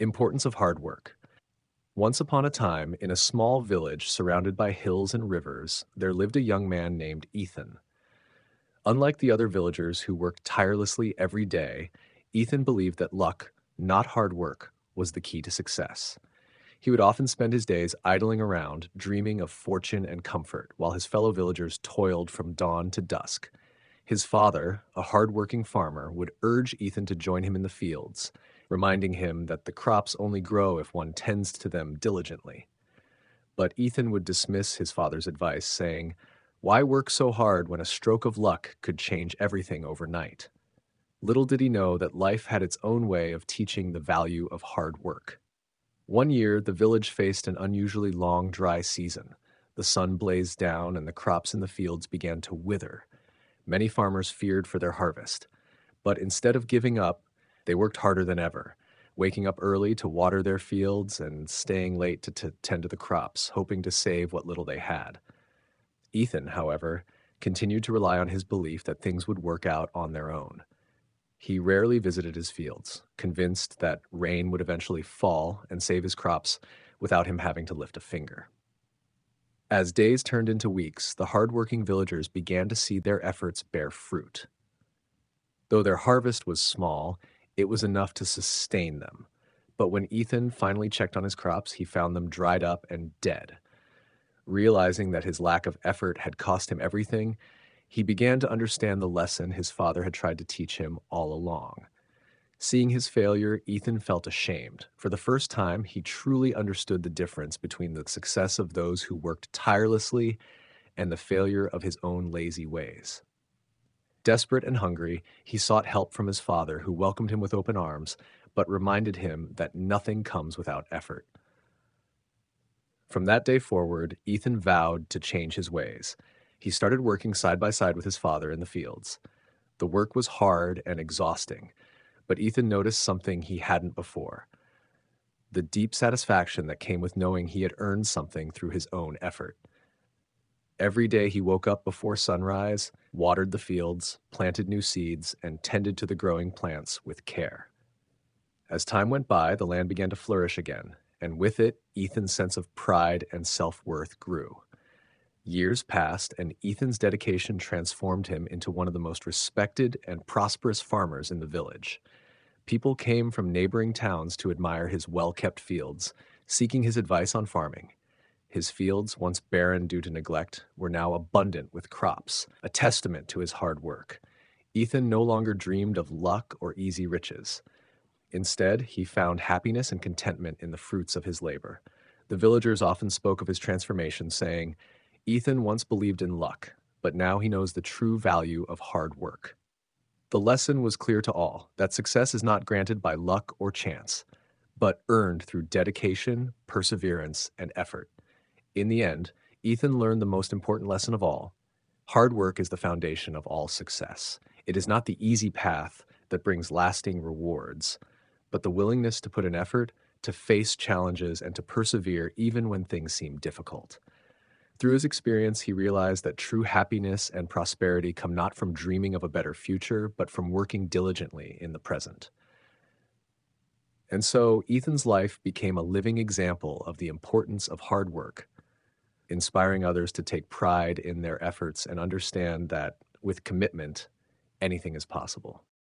Importance of hard work. Once upon a time, in a small village surrounded by hills and rivers, there lived a young man named Ethan. Unlike the other villagers who worked tirelessly every day, Ethan believed that luck, not hard work, was the key to success. He would often spend his days idling around, dreaming of fortune and comfort, while his fellow villagers toiled from dawn to dusk. His father, a hard-working farmer, would urge Ethan to join him in the fields, reminding him that the crops only grow if one tends to them diligently. But Ethan would dismiss his father's advice, saying, Why work so hard when a stroke of luck could change everything overnight? Little did he know that life had its own way of teaching the value of hard work. One year, the village faced an unusually long, dry season. The sun blazed down and the crops in the fields began to wither. Many farmers feared for their harvest. But instead of giving up, they worked harder than ever, waking up early to water their fields and staying late to, to tend to the crops, hoping to save what little they had. Ethan, however, continued to rely on his belief that things would work out on their own. He rarely visited his fields, convinced that rain would eventually fall and save his crops without him having to lift a finger. As days turned into weeks, the hardworking villagers began to see their efforts bear fruit. Though their harvest was small, it was enough to sustain them. But when Ethan finally checked on his crops, he found them dried up and dead. Realizing that his lack of effort had cost him everything, he began to understand the lesson his father had tried to teach him all along. Seeing his failure, Ethan felt ashamed. For the first time, he truly understood the difference between the success of those who worked tirelessly and the failure of his own lazy ways. Desperate and hungry, he sought help from his father, who welcomed him with open arms, but reminded him that nothing comes without effort. From that day forward, Ethan vowed to change his ways. He started working side by side with his father in the fields. The work was hard and exhausting, but Ethan noticed something he hadn't before the deep satisfaction that came with knowing he had earned something through his own effort. Every day he woke up before sunrise, watered the fields, planted new seeds, and tended to the growing plants with care. As time went by, the land began to flourish again, and with it, Ethan's sense of pride and self worth grew. Years passed, and Ethan's dedication transformed him into one of the most respected and prosperous farmers in the village. People came from neighboring towns to admire his well kept fields, seeking his advice on farming. His fields, once barren due to neglect, were now abundant with crops, a testament to his hard work. Ethan no longer dreamed of luck or easy riches. Instead, he found happiness and contentment in the fruits of his labor. The villagers often spoke of his transformation, saying, Ethan once believed in luck, but now he knows the true value of hard work. The lesson was clear to all that success is not granted by luck or chance, but earned through dedication, perseverance, and effort. In the end, Ethan learned the most important lesson of all. Hard work is the foundation of all success. It is not the easy path that brings lasting rewards, but the willingness to put in effort, to face challenges, and to persevere even when things seem difficult. Through his experience, he realized that true happiness and prosperity come not from dreaming of a better future, but from working diligently in the present. And so, Ethan's life became a living example of the importance of hard work inspiring others to take pride in their efforts and understand that with commitment, anything is possible.